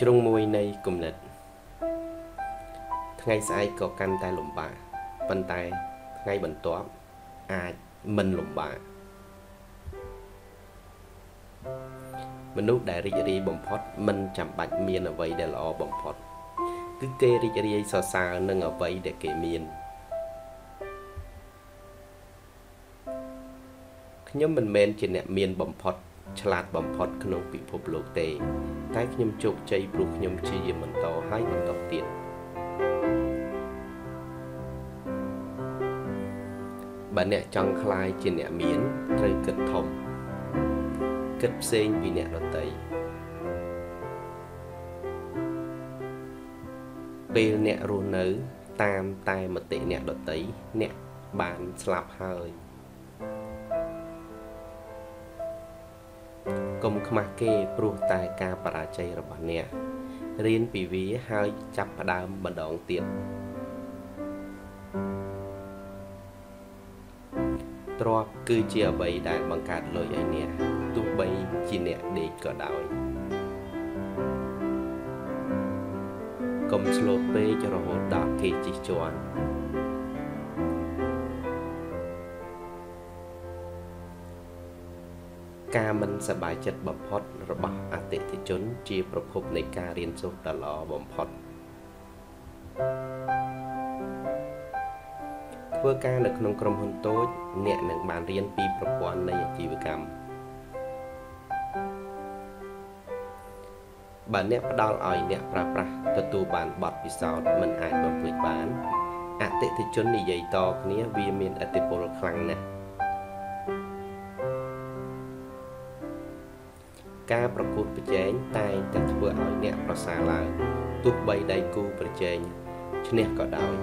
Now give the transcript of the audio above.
ជ្រុងមួយនៃគំនិតថ្ងៃស្អែកក៏កាន់តែលំបាកប៉ុន្តែថ្ងៃបន្ទាប់អាចមិនលំបាកមនុស្សដែលរីករាយបំផុត មិនចាំបាច់មានអ្វីដែលល្អបំផុត គឺគេរីករាយសរសើរនឹងអ្វីដែលគេមានខ្ញុំមិនមែនជាអ្នកមានបំផុត ឆ្លាតបំផុតក្នុងពិភពលោកទេ តែខ្ញុំជោគជ័យព្រោះខ្ញុំជាយាមបន្តហើយបន្តទៀតបើអ្នកចង់ក្លាយជាអ្នកមានត្រូវគិតធំគិតផ្សេងពីអ្នកដទៃពេលអ្នករស់នៅ តាមតែមតិអ្នកដទៃអ្នកបានស្លាប់ហើយ កុំខ្មាស់គេព្រោះតែការបរាជ័យរបស់អ្នករៀនពីវាហើយចាប់ផ្ដើមម្ដងទៀតទ្រពគឺជាអ្វីដែលបង្កើតលុយឲ្យអ្នកទោះបីជាអ្នកដេកក៏ដោយកុំស្លូតពេករហូតដល់គេជិះជាន់ ការមិនសប្បាយចិត្តបំផុតរបស់អតិថិជន ជាប្រភពនៃការរៀនសូត្រដ៏ល្អបំផុតធ្វើការនៅក្នុងក្រុមហ៊ុនតូច អ្នកនឹងបានរៀនពីប្រព័ន្ធនៃអាជីវកម្មបើអ្នកផ្ដល់ឲ្យអ្នកប្រើប្រាស់ទទួលបានបទពិសោធន៍មិនអាចបំភ្លេចបានអតិថិជននិយាយតគ្នាវាមានឥទ្ធិពលខ្លាំងណាស់ ការប្រកួតប្រជែងតែងតែធ្វើឲ្យអ្នកប្រសើរឡើងទោះបីដៃគូប្រជែងឈ្នះក៏ដោយ